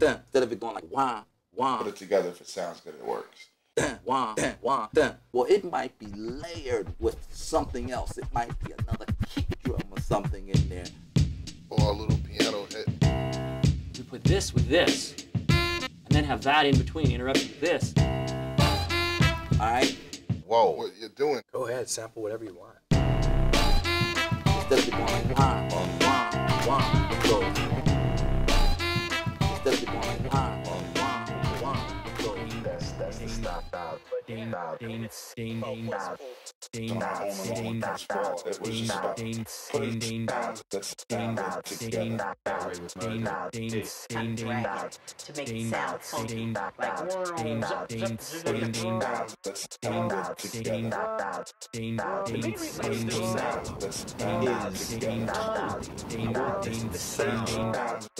dun, instead of it going like wah, wah, Put it together. If it sounds good, it works. dun, wah, dun, wah, dun. Well, it might be layered with something else. It might be another kick drum or something in there. Or a little piano hit. We put this with this, and then have that in between, interrupted with this. All right. Whoa, what you're doing? Go ahead, sample whatever you want. Instead of it going like wah, wah, wah, it goes. Sound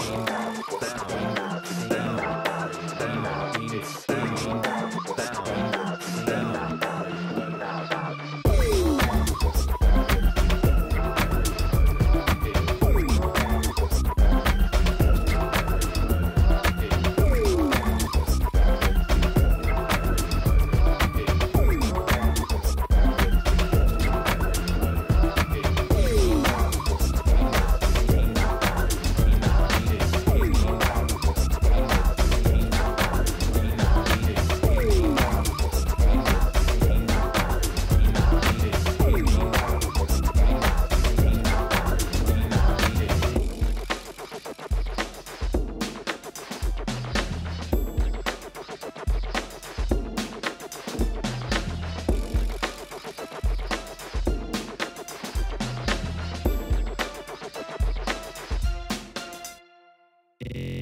ding, to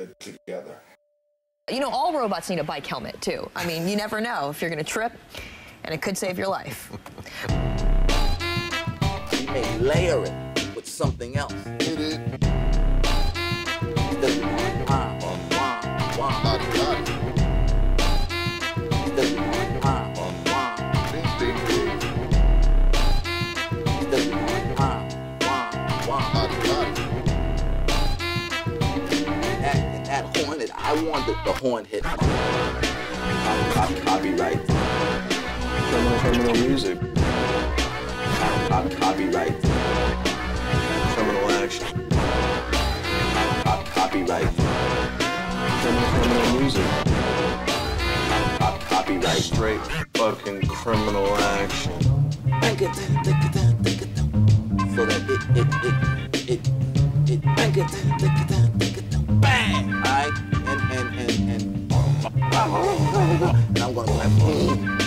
good together. You know, all robots need a bike helmet, too. I mean, you never know if you're going to trip, and it could save your life. We may layer it with something else. Hit it. Instead of hit, I wanted the horn hit. Copy, copy, copyright. Criminal, criminal music, Copy, copyright. criminal action, Copy, copyright. criminal, criminal music, Copy, copyright. straight fucking criminal action. So that it, it, it, it, it, think it, think it, think it, bang. All right, and and and and. And I'm gonna go like,